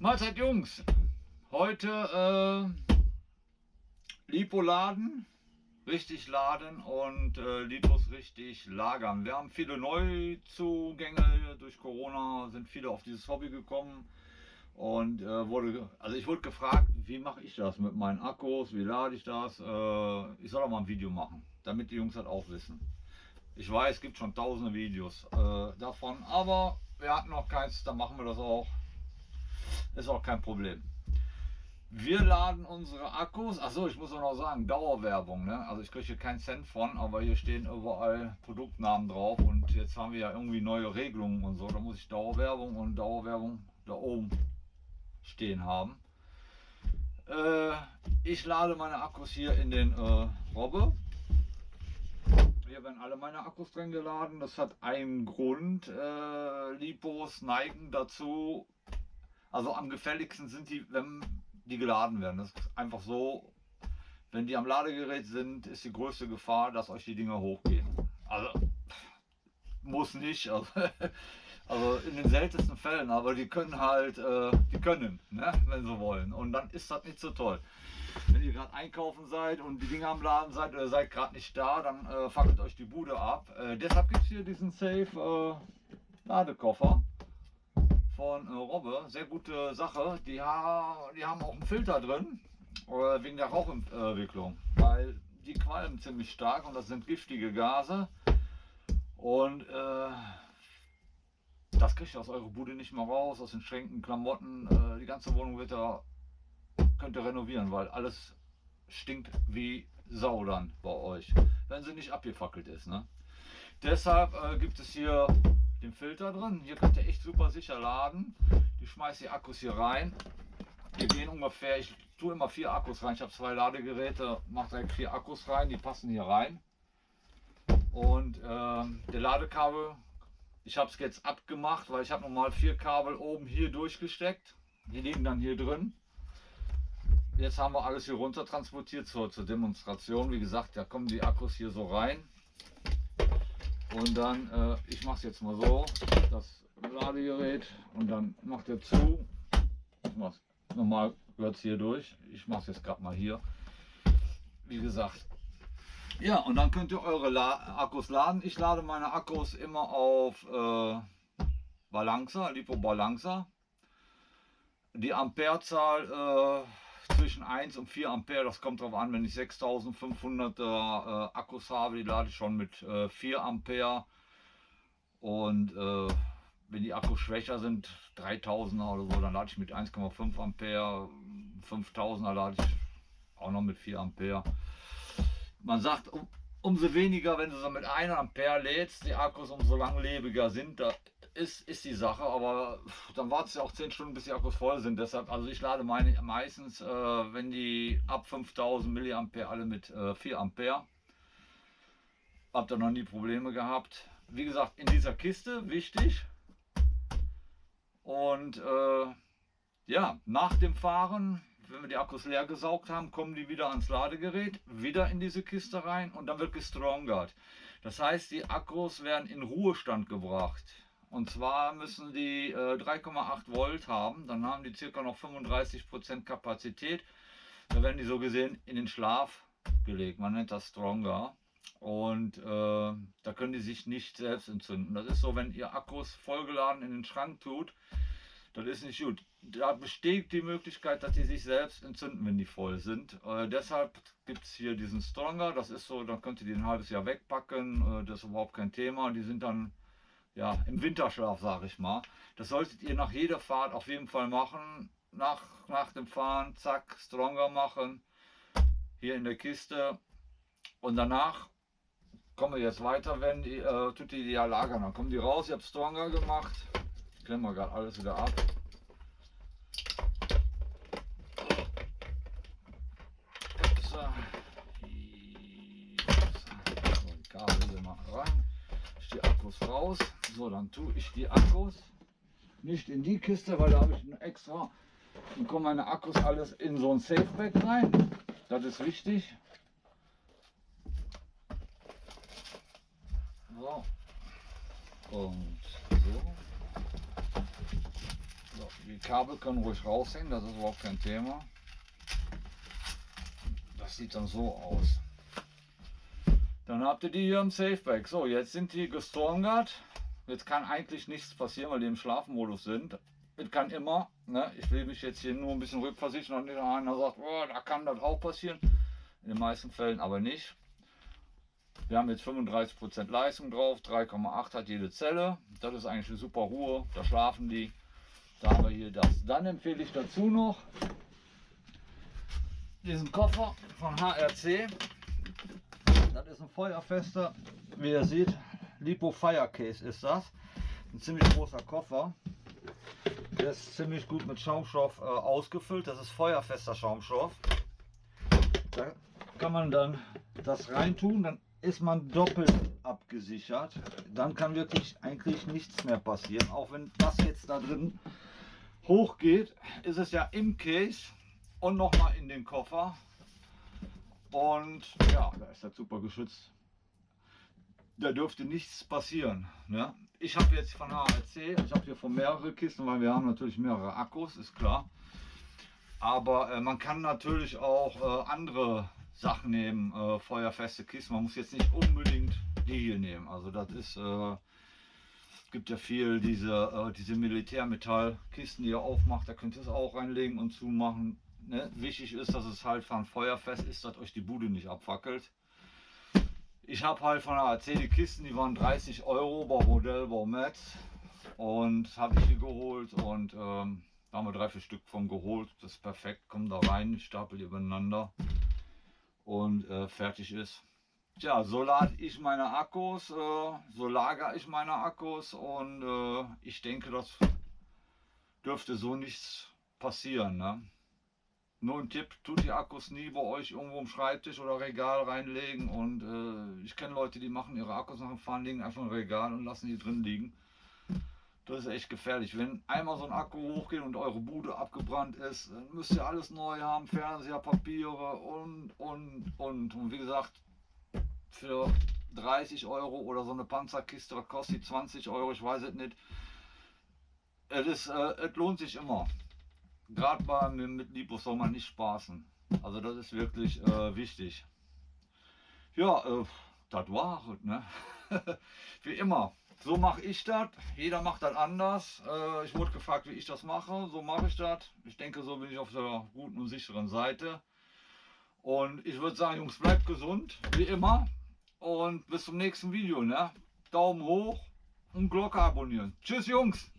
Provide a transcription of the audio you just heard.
Mahlzeit Jungs, heute äh, Lipo laden, richtig laden und äh, Lipos richtig lagern. Wir haben viele Neuzugänge. Durch Corona, sind viele auf dieses Hobby gekommen und äh, wurde, also ich wurde gefragt, wie mache ich das mit meinen Akkus, wie lade ich das? Äh, ich soll auch mal ein Video machen, damit die Jungs das auch wissen. Ich weiß, es gibt schon tausende Videos äh, davon, aber wir hatten noch keins, dann machen wir das auch ist auch kein Problem. Wir laden unsere Akkus, achso, ich muss auch noch sagen, Dauerwerbung, ne? Also ich kriege hier keinen Cent von, aber hier stehen überall Produktnamen drauf und jetzt haben wir ja irgendwie neue Regelungen und so, da muss ich Dauerwerbung und Dauerwerbung da oben stehen haben. Äh, ich lade meine Akkus hier in den äh, Robbe. Hier werden alle meine Akkus drin geladen. Das hat einen Grund. Äh, Lipos neigen dazu, also am gefälligsten sind die, wenn die geladen werden. Das ist einfach so, wenn die am Ladegerät sind, ist die größte Gefahr, dass euch die Dinger hochgehen. Also muss nicht, also, also in den seltensten Fällen, aber die können halt, äh, die können, ne, wenn sie wollen. Und dann ist das nicht so toll. Wenn ihr gerade einkaufen seid und die Dinger am Laden seid oder seid gerade nicht da, dann äh, fackelt euch die Bude ab. Äh, deshalb gibt es hier diesen Safe äh, Ladekoffer von äh, Robbe. Sehr gute Sache. Die, ha die haben auch einen Filter drin, äh, wegen der Rauchentwicklung. Weil die qualmen ziemlich stark und das sind giftige Gase. Und äh, das kriegt ihr aus eurer Bude nicht mehr raus, aus den Schränken, Klamotten. Äh, die ganze Wohnung wird da, könnt ihr renovieren, weil alles stinkt wie Sau dann bei euch, wenn sie nicht abgefackelt ist. Ne? Deshalb äh, gibt es hier den Filter drin. Hier könnt ihr echt super sicher laden. Ich schmeiße die Akkus hier rein. Hier gehen ungefähr, ich tue immer vier Akkus rein. Ich habe zwei Ladegeräte, mache direkt vier Akkus rein, die passen hier rein. Und ähm, der Ladekabel, ich habe es jetzt abgemacht, weil ich habe nochmal vier Kabel oben hier durchgesteckt. Die liegen dann hier drin. Jetzt haben wir alles hier runter transportiert zur, zur Demonstration. Wie gesagt, da kommen die Akkus hier so rein. Und dann, äh, ich mache es jetzt mal so, das Ladegerät und dann macht er zu. Ich mach's, normal gehört es hier durch. Ich mache es jetzt gerade mal hier. Wie gesagt. Ja, und dann könnt ihr eure La Akkus laden. Ich lade meine Akkus immer auf äh, Balancer, Lipo Balancer. Die Amperezahl äh, zwischen 1 und 4 Ampere. Das kommt darauf an, wenn ich 6500er äh, Akkus habe, die lade ich schon mit äh, 4 Ampere. Und äh, wenn die Akkus schwächer sind, 3000er oder so, dann lade ich mit 1,5 Ampere. 5000er lade ich auch noch mit 4 Ampere. Man sagt, um, umso weniger, wenn du so mit 1 Ampere lädst, die Akkus umso langlebiger sind. Da ist, ist die Sache, aber dann wartet es ja auch 10 Stunden, bis die Akkus voll sind. Deshalb, also ich lade meine meistens, äh, wenn die ab 5000 mA alle mit äh, 4 Ampere. Hab da noch nie Probleme gehabt. Wie gesagt, in dieser Kiste, wichtig. Und äh, ja, nach dem Fahren, wenn wir die Akkus leer gesaugt haben, kommen die wieder ans Ladegerät, wieder in diese Kiste rein und dann wird gestrongert. Das heißt, die Akkus werden in Ruhestand gebracht. Und zwar müssen die äh, 3,8 Volt haben, dann haben die circa noch 35% Kapazität. Da werden die so gesehen in den Schlaf gelegt. Man nennt das Stronger. Und äh, da können die sich nicht selbst entzünden. Das ist so, wenn ihr Akkus vollgeladen in den Schrank tut, das ist nicht gut. Da besteht die Möglichkeit, dass die sich selbst entzünden, wenn die voll sind. Äh, deshalb gibt es hier diesen Stronger. Das ist so, dann könnt ihr die ein halbes Jahr wegpacken. Äh, das ist überhaupt kein Thema. Die sind dann ja, im Winterschlaf, sage ich mal. Das solltet ihr nach jeder Fahrt auf jeden Fall machen. Nach, nach dem Fahren, zack, stronger machen. Hier in der Kiste. Und danach kommen wir jetzt weiter, wenn die, äh, tut die, ja lagern. Dann kommen die raus, ich habe stronger gemacht. Klemmen wir gerade alles wieder ab. So. Die Kabel mal rein. Ich die Akkus raus. So, dann tue ich die Akkus nicht in die Kiste, weil da habe ich einen extra. Dann kommen meine Akkus alles in so ein Safeback rein. Das ist wichtig. So. Und so. Die Kabel können ruhig raushängen, das ist überhaupt kein Thema. Das sieht dann so aus. Dann habt ihr die hier im Safeback. So, jetzt sind die gestrongert. Jetzt kann eigentlich nichts passieren, weil die im Schlafmodus sind. Es kann immer, ne? ich will mich jetzt hier nur ein bisschen rückversichern und nicht einer sagt, oh, da kann das auch passieren. In den meisten Fällen aber nicht. Wir haben jetzt 35% Leistung drauf, 3,8 hat jede Zelle. Das ist eigentlich eine super Ruhe, da schlafen die. Da haben wir hier das. Dann empfehle ich dazu noch diesen Koffer von HRC. Das ist ein feuerfester, wie ihr seht, Lipo Firecase ist das. Ein ziemlich großer Koffer. Der ist ziemlich gut mit Schaumstoff äh, ausgefüllt. Das ist feuerfester Schaumstoff. Da kann man dann das reintun, dann ist man doppelt abgesichert. Dann kann wirklich eigentlich nichts mehr passieren. Auch wenn das jetzt da drin hochgeht, ist es ja im Case und nochmal in den Koffer. Und ja, da ist das super geschützt da dürfte nichts passieren. Ne? Ich habe jetzt von ARC, ich habe hier von mehrere Kisten, weil wir haben natürlich mehrere Akkus, ist klar. Aber äh, man kann natürlich auch äh, andere Sachen nehmen, äh, feuerfeste Kisten. Man muss jetzt nicht unbedingt die hier nehmen. Also das ist, äh, es gibt ja viel diese, äh, diese Militärmetallkisten, die ihr aufmacht. Da könnt ihr es auch reinlegen und zumachen. Ne? Wichtig ist, dass es halt von feuerfest ist, dass euch die Bude nicht abfackelt. Ich habe halt von der AC die Kisten, die waren 30 Euro bei Modell Baumetz und habe ich die geholt und ähm, da haben wir drei, vier Stück von geholt. Das ist perfekt, kommen da rein, stapel die übereinander und äh, fertig ist. Tja, so lade ich meine Akkus, äh, so lagere ich meine Akkus und äh, ich denke, das dürfte so nichts passieren. Ne? Nur ein Tipp, tut die Akkus nie bei euch irgendwo im Schreibtisch oder Regal reinlegen. Und äh, ich kenne Leute, die machen ihre Akkus nach dem Fahren, legen einfach ein Regal und lassen die drin liegen. Das ist echt gefährlich. Wenn einmal so ein Akku hochgeht und eure Bude abgebrannt ist, dann müsst ihr alles neu haben, Fernseher, Papiere und, und, und. Und wie gesagt, für 30 Euro oder so eine Panzerkiste kostet 20 Euro, ich weiß es nicht. Es, ist, äh, es lohnt sich immer gerade bei mir mit Lipo soll man nicht spaßen. Also das ist wirklich äh, wichtig. Ja, äh, das war es, ne? wie immer. So mache ich das. Jeder macht das anders. Äh, ich wurde gefragt, wie ich das mache. So mache ich das. Ich denke, so bin ich auf der guten und sicheren Seite. Und ich würde sagen, Jungs, bleibt gesund, wie immer. Und bis zum nächsten Video. Ne? Daumen hoch und Glocke abonnieren. Tschüss, Jungs.